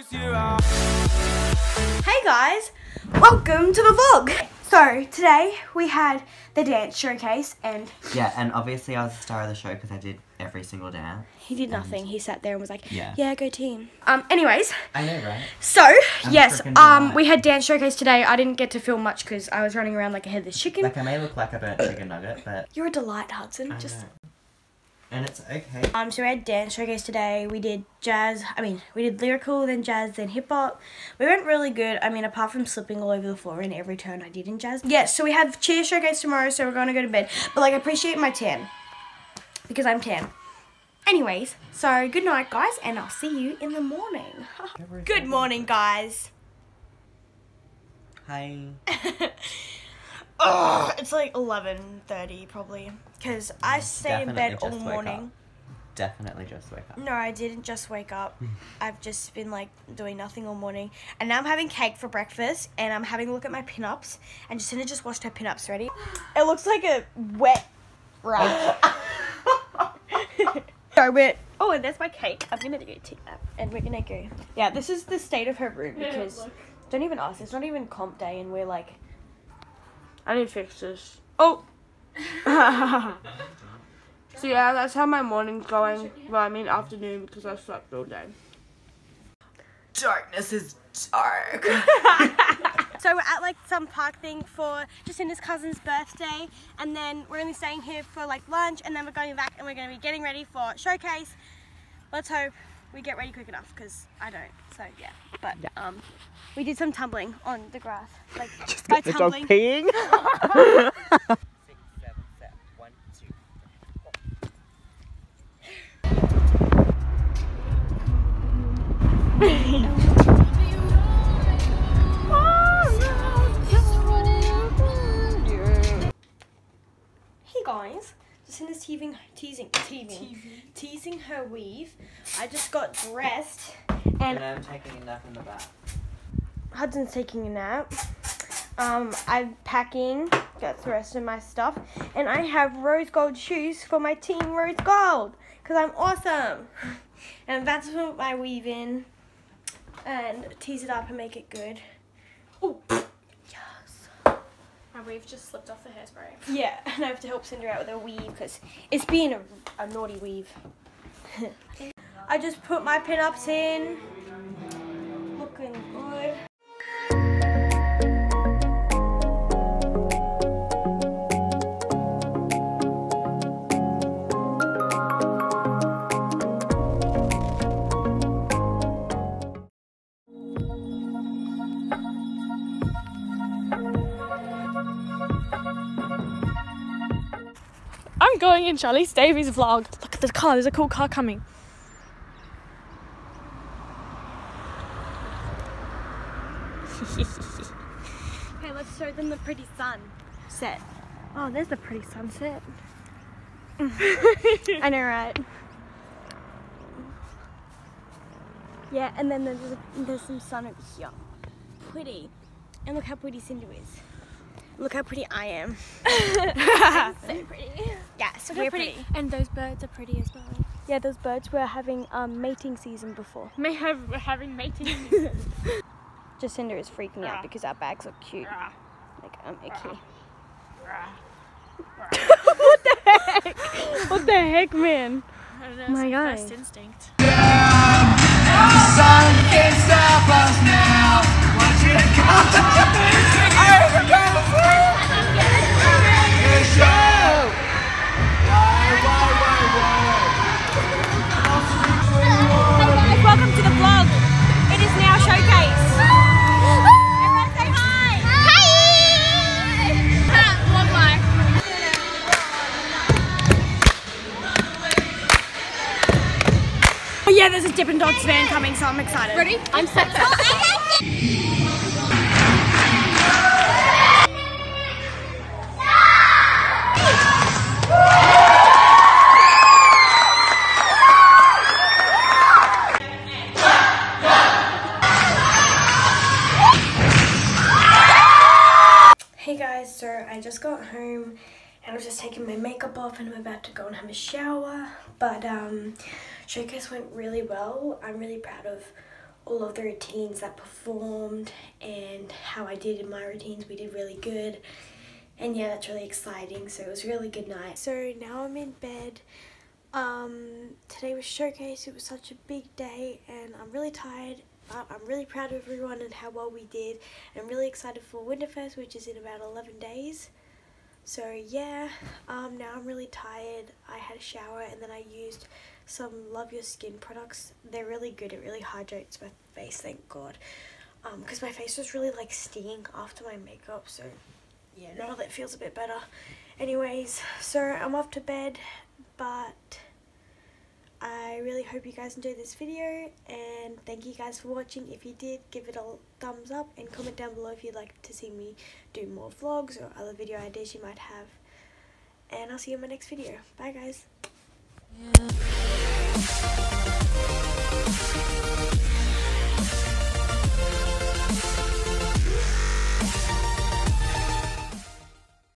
Hey guys, welcome to the vlog. So today we had the dance showcase and Yeah, and obviously I was the star of the show because I did every single dance. he did nothing. He sat there and was like, Yeah. yeah, go team. Um, anyways, I know, right? so I'm yes, um, delighted. we had dance showcase today. I didn't get to film much because I was running around like a headless chicken. Like I may look like a burnt chicken nugget, but You're a delight, Hudson. I Just know. And it's okay. Um, so we had dance showcase today. We did jazz. I mean, we did lyrical, then jazz, then hip hop. We went really good. I mean, apart from slipping all over the floor in every turn I did in jazz. Yes. so we have cheer showcase tomorrow. So we're gonna go to bed. But like, I appreciate my tan because I'm tan. Anyways, so good night, guys, and I'll see you in the morning. good morning, guys. Hi. Ugh, it's like eleven thirty probably because I stayed in bed all just woke morning. up. Definitely just wake up. No, I didn't just wake up. Hmm. I've just been like doing nothing all morning. And now I'm having cake for breakfast and I'm having a look at my pinups. And Jacinda just washed her pinups ready. It looks like a wet rag. so but oh and there's my cake. I'm gonna go take that. And we're gonna go. Yeah, this is the state of her room because don't even ask, it's not even comp day and we're like I need to fix this. Oh So yeah, that's how my morning's going. Well, I mean afternoon because I slept all day. Darkness is dark. So we're at like some park thing for Jacinda's cousin's birthday, and then we're only staying here for like lunch, and then we're going back and we're going to be getting ready for showcase. Let's hope we get ready quick enough because I don't. So yeah, but um, we did some tumbling on the grass, like Just by tumbling. peeing. Six, seven, seven. One, two. Hey guys, Jacinda's teasing, teasing, teasing, teasing her weave. I just got dressed, and And I'm taking a nap in the back. Hudson's taking a nap. Um, I'm packing, got the rest of my stuff, and I have rose gold shoes for my team rose gold, because I'm awesome. And that's what I weave in, and tease it up and make it good. Oh, yes. My weave just slipped off the hairspray. Yeah, and I have to help Cinder out with her weave, because it's being a, a naughty weave. I just put my pinups in, looking I'm going in Charlize Davie's vlog. Look at the car, there's a cool car coming. Okay, let's show them the pretty sunset. Oh, there's the pretty sunset. I know, right? Yeah, and then there's, there's some sun over here. Pretty. And look how pretty Cinder is. Look how pretty I am. So pretty. Yes, Look we're how pretty. pretty. And those birds are pretty as well. Yeah, those birds were having um, mating season before. May have we're having mating. Season. Jacinda is freaking Yeah. out because our bags look cute. Rah, Like, um, okay. rah. what the heck? What the heck, man? I don't know, My it's God. first instinct. Sun There's a Dippin' Dots van coming, so I'm excited. Ready? I'm so excited. Hey guys, so I just got home and I was just taking my makeup off and I'm about to go and have a shower. But um, showcase went really well. I'm really proud of all of the routines that performed and how I did in my routines. We did really good. And yeah, that's really exciting. So it was a really good night. So now I'm in bed. Um, today was showcase. It was such a big day and I'm really tired. I'm really proud of everyone and how well we did. I'm really excited for Winterfest, which is in about 11 days. So yeah, um, now I'm really tired. I had a shower and then I used some Love Your Skin products. They're really good. It really hydrates my face, thank God. Because um, my face was really like stinging after my makeup. So yeah, now that feels a bit better. Anyways, so I'm off to bed, but I really hope you guys enjoyed this video and thank you guys for watching. If you did, give it a thumbs up and comment down below if you'd like to see me do more vlogs or other video ideas you might have. And I'll see you in my next video. Bye guys.